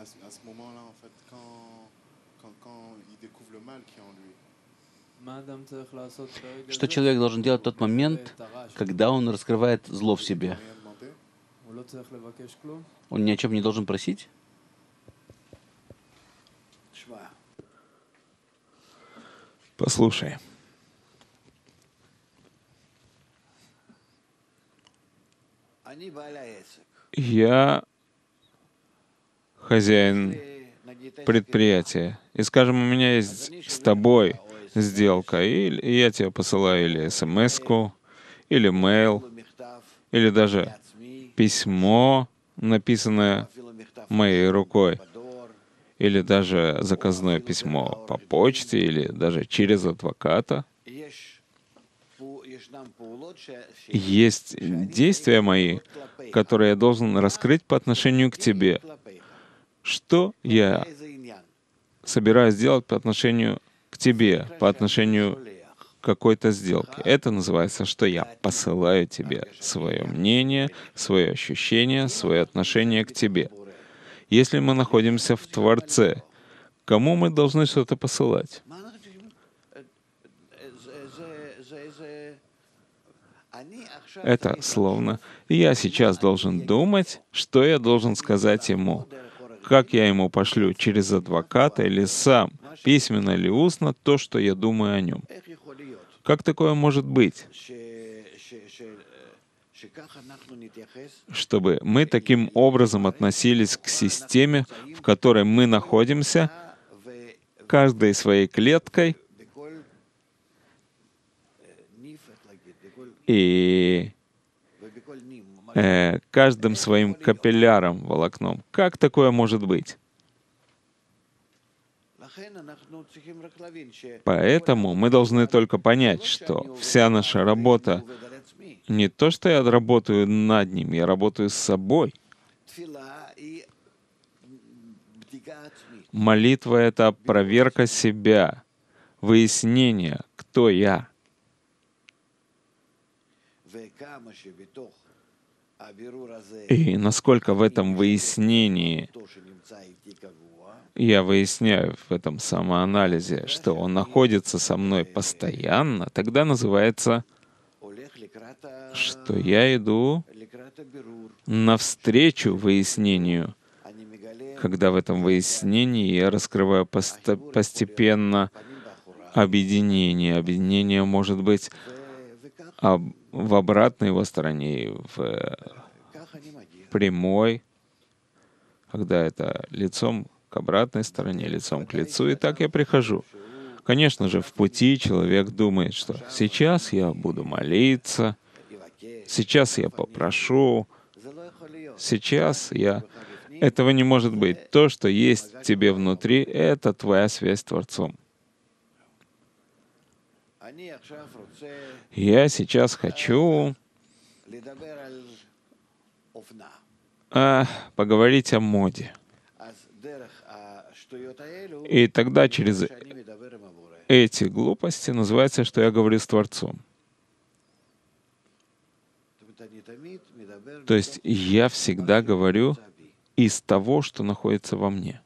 à, à ce moment-là, en fait, quand, quand, quand il découvre le mal qui est en lui. Что человек должен делать в тот момент, когда он раскрывает зло в себе? Он ни о чем не должен просить? Послушай. Я хозяин предприятия. И, скажем, у меня есть с тобой сделка, и я тебе посылаю или смс или mail, или даже письмо, написанное моей рукой, или даже заказное письмо по почте, или даже через адвоката. Есть действия мои, которые я должен раскрыть по отношению к тебе. Что я собираюсь сделать по отношению к тебе, по отношению к какой-то сделке. Это называется, что я посылаю тебе свое мнение, свое ощущение, свое отношение к тебе. Если мы находимся в Творце, кому мы должны что-то посылать? Это словно я сейчас должен думать, что я должен сказать ему, как я ему пошлю через адвоката или сам, письменно или устно, то, что я думаю о нем. Как такое может быть? Чтобы мы таким образом относились к системе, в которой мы находимся, каждой своей клеткой и э, каждым своим капилляром, волокном. Как такое может быть? Поэтому мы должны только понять, что вся наша работа не то, что я работаю над ним, я работаю с собой. Молитва — это проверка себя, выяснение, кто я. И насколько в этом выяснении я выясняю в этом самоанализе, что он находится со мной постоянно, тогда называется, что я иду навстречу выяснению, когда в этом выяснении я раскрываю поста- постепенно объединение. Объединение может быть об- в обратной его стороне, в э, прямой, когда это лицом к обратной стороне, лицом к лицу. И так я прихожу. Конечно же, в пути человек думает, что сейчас я буду молиться, сейчас я попрошу, сейчас я... Этого не может быть. То, что есть в тебе внутри, это твоя связь с Творцом. Я сейчас хочу а, поговорить о моде. И тогда через эти глупости называется, что я говорю с Творцом. То есть я всегда говорю из того, что находится во мне.